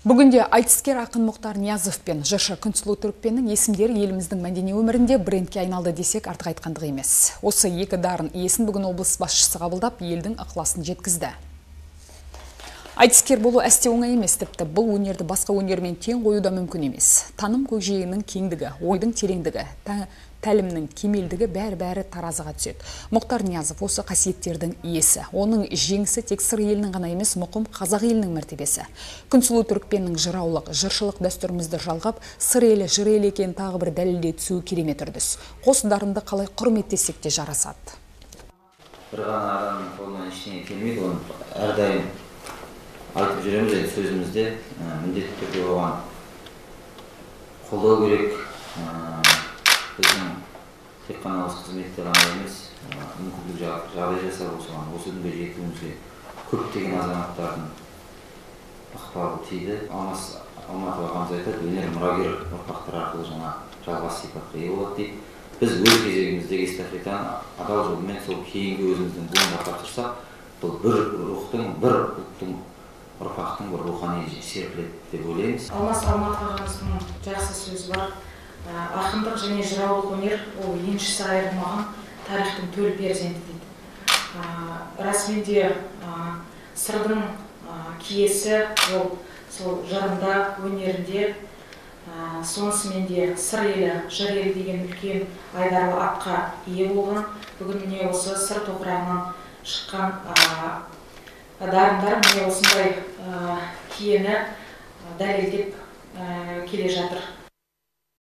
Бүгінде айтыскер ақын Мұхтар Ниязов пен жыршы Күнсұлу Түрікпеннің есімдері еліміздің мәдени өмірінде брендке айналды десек артық айтқандық емес. Осы екі дарын иесін бүгін облыс басшысы қабылдап, елдің ықыласын жеткізді. Айтыскер болу әсте оңай емес тіпті бұл өнерді басқа өнермен тең қою да мүмкін емес. Таным көкжиегінің кеңдігі, ойдың тереңдігі, тәлімнің кемелдігі бәрі-бәрі таразыға түседі. Мұхтар Ниязов осы қасиеттердің иесі. Оның жеңісі тек сыр елінің ғана емес, мұқым қазақ елінің мәртебесі. Күнсұлу Түрікпеннің жыраулық, жыршылық дәстүрімізді жалғап, сыр елі, жыр елі екенін тағы бір дәлелдей түсуі керемет үрдіс. Қос дарынды қалай құрметтесек те жарасады. бір ғана адамның қолынан ештеңе келмейді оны әрдайым айтып жүреміз енді сөзімізде міндетті түрде оған қолдау керек біздің тек қана осы қызметте ғана емес мүмкіндік жа- жағдай жасап осыған осы күнге жетуімізге көптеген азаматтардың ықпалы тиді алмас алматов ағамыз айтады өнер мұрагер ұрпақтар арқылы жаңа жалғас сипатқа ие болады дейді біз өз кезегіміздегі эстафетаны адал жолмен сол кейінгі өзіміздің буынға тапсырсақ бұл бір рухтың бір ұлттың ұрпақтың бір рухани серпіледі деп ойлаймыз. Алмас алматов ағамыздың жақсы сөзі бар. Ә, ақындық және жыраулық өнер ол еншісі айырылмаған тарихтың төл перзенті дейді. Ә, расымен де ә, сырдың киесі ол сол жырында өнерінде сонысымен де сыр елі жыр елі деген үлкен айдарлы атқа ие болған. Бүгін міне осы сыр топырағынан шыққан дарындар міне осындай киені дәлелдеп келе жатыр.